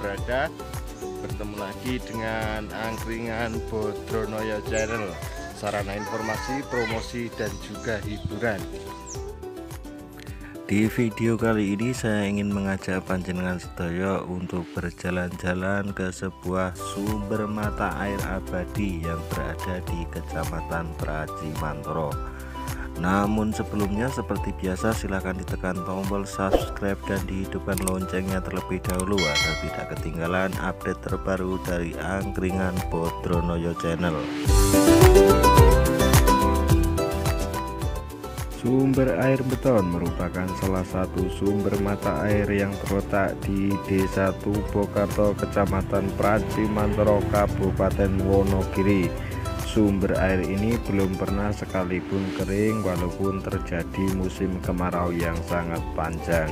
Berada Bertemu lagi dengan Angkringan Bodronoyo Channel Sarana informasi, promosi, dan juga hiburan di video kali ini saya ingin mengajak panjenengan sedaya untuk berjalan-jalan ke sebuah sumber mata air abadi yang berada di Kecamatan Praji Mantoro. Namun sebelumnya seperti biasa silahkan ditekan tombol subscribe dan dihidupkan loncengnya terlebih dahulu agar tidak ketinggalan update terbaru dari Angkringan Bodronoyo Channel. Sumber air beton merupakan salah satu sumber mata air yang terletak di Desa Tubokarto, Kecamatan Praji Mantoro, Kabupaten Wonogiri. Sumber air ini belum pernah sekalipun kering walaupun terjadi musim kemarau yang sangat panjang.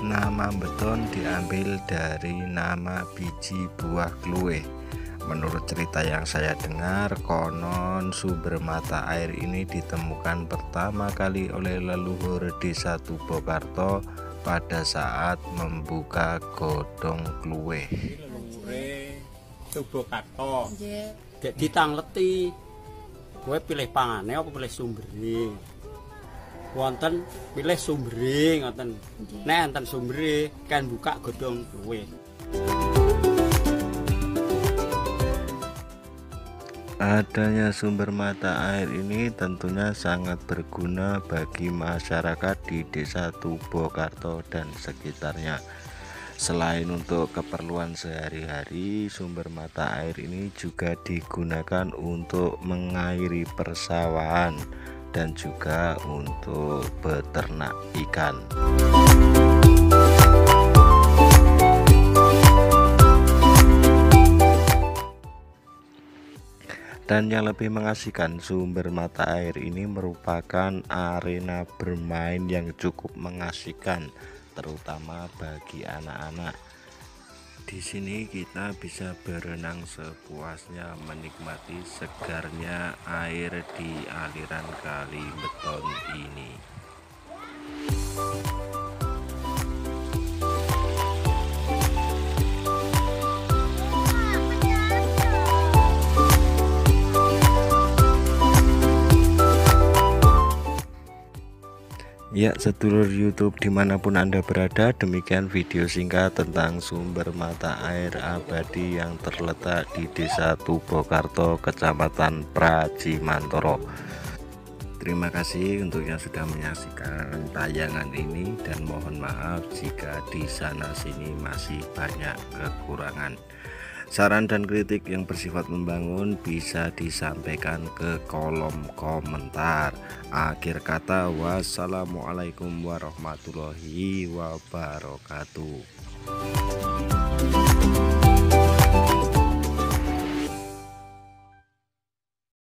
Nama beton diambil dari nama biji buah kluwe. Menurut cerita yang saya dengar, konon sumber mata air ini ditemukan pertama kali oleh leluhur desa Tubokarto pada saat membuka godong kluwe. Leluhure Tubokarto. Dek ditangleti. Kowe pilih pangane apa pilih sumbere? Wonten pilih sumbere ngoten. Nek enten sumbere kan buka godhong kowe. Adanya sumber mata air ini tentunya sangat berguna bagi masyarakat di Desa Tubokarto dan sekitarnya. Selain untuk keperluan sehari-hari, sumber mata air ini juga digunakan untuk mengairi persawahan dan juga untuk beternak ikan. Dan yang lebih mengasihkan, sumber mata air ini merupakan arena bermain yang cukup mengasihkan, terutama bagi anak-anak. Di sini kita bisa berenang sepuasnya menikmati segarnya air di aliran kali beton ini. Ya sedulur YouTube di mana pun anda berada demikian video singkat tentang sumber mata air abadi yang terletak di desa Tubokarto kecamatan Praji Mantoro Terima kasih untuk yang sudah menyaksikan tayangan ini dan mohon maaf jika di sana sini masih banyak kekurangan Saran dan kritik yang bersifat membangun bisa disampaikan ke kolom komentar. Akhir kata, wassalamualaikum warahmatullahi wabarakatuh.